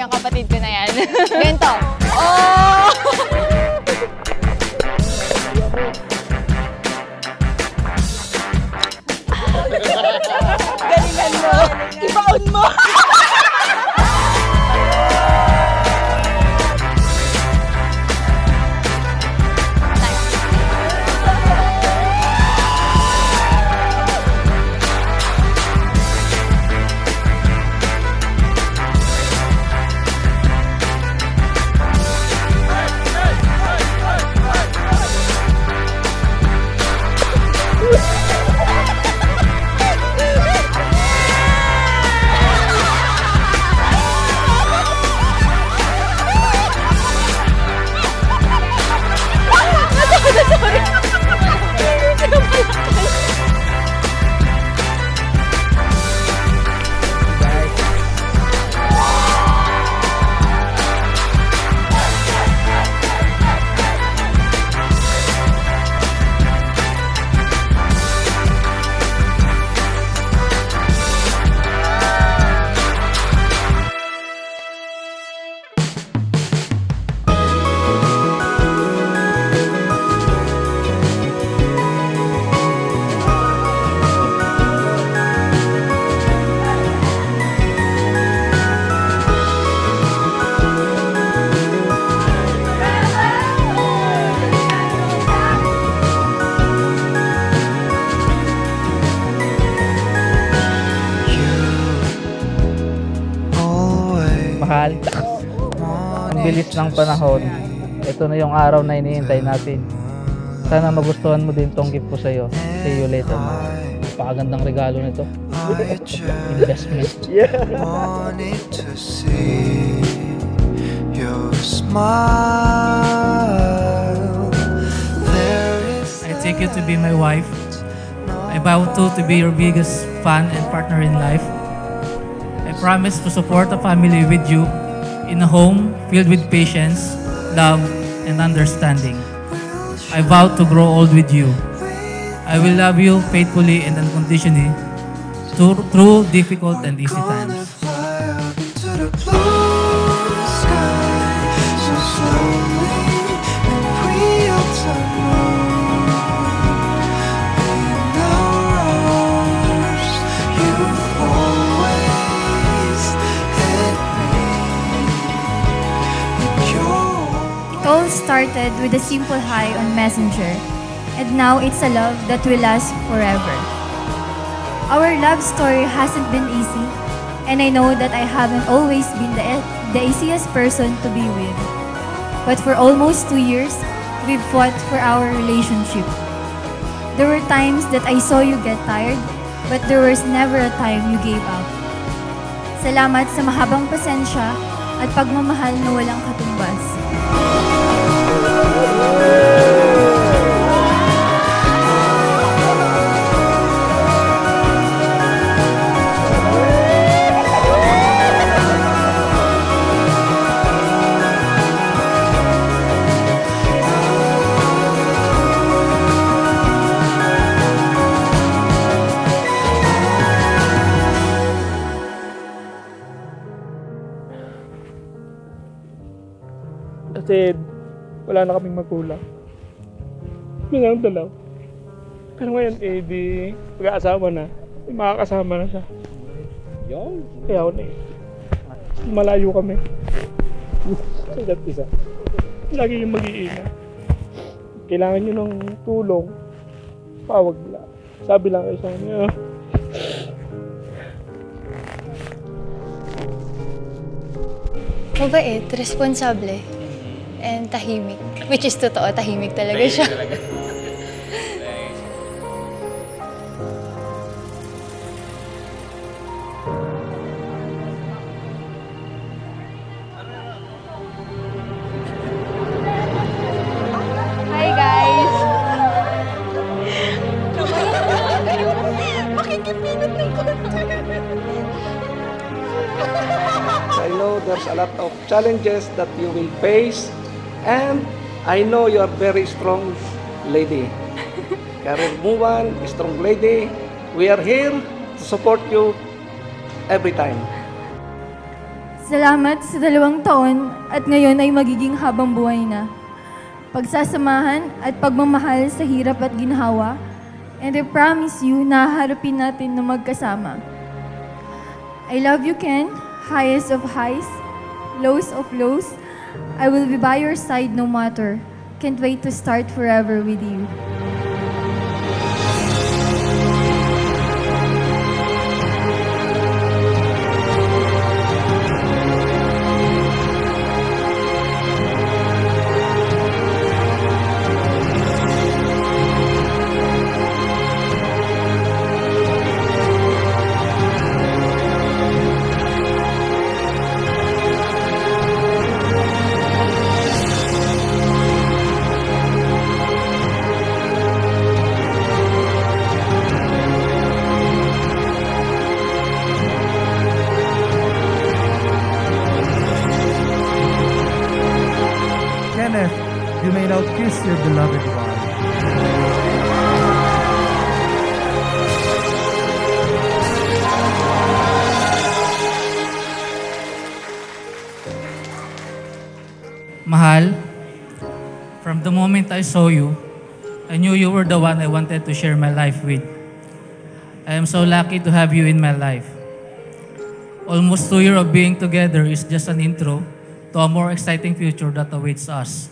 yung kapatid ko na yan. Ganito. Mahal. Ang bilis ng panahon. Ito na yung araw na iniintay natin. Sana magustuhan mo din tong gift ko sa'yo. See you later, mahal. Napakagandang regalo nito. Investment. wanted to see your smile. I take you to be my wife. I vow to to be your biggest fan and partner in life. Promise to support a family with you in a home filled with patience, love, and understanding. I vow to grow old with you. I will love you faithfully and unconditionally through, difficult and easy times. Started with a simple hi on Messenger, and now it's a love that will last forever. Our love story hasn't been easy, and I know that I haven't always been the, the easiest person to be with. But for almost two years, we've fought for our relationship. There were times that I saw you get tired, but there was never a time you gave up. Salamat sa mahabang pasensya at pagmamahal na walang katumbas. Kasi wala na kaming magulang. Yun ang dalaw. Pero ngayon, eh, di pag-aasawa na. May makakasama na siya. Yung? Kaya ako na eh. Malayo kami. Sa isa't isa. Lagi yung mag-iina. Kailangan nyo ng tulong. Pawag lang. Sabi lang kayo sa kanya. Mabait, responsable, and tahimik. Which is totoo, tahimik talaga siya. Hi guys! Makikipinot ng I know there's a lot of challenges that you will face and I know you are very strong lady. Career woman, strong lady. We are here to support you every time. Salamat sa dalawang taon at ngayon ay magiging habang buhay na. Pagsasamahan at pagmamahal sa hirap at ginhawa, and I promise you na harapin natin na magkasama. I love you, Ken. Highest of highs, lows of lows. I will be by your side no matter. Can't wait to start forever with you. Moment I saw you, I knew you were the one I wanted to share my life with. I am so lucky to have you in my life. Almost two years of being together is just an intro to a more exciting future that awaits us.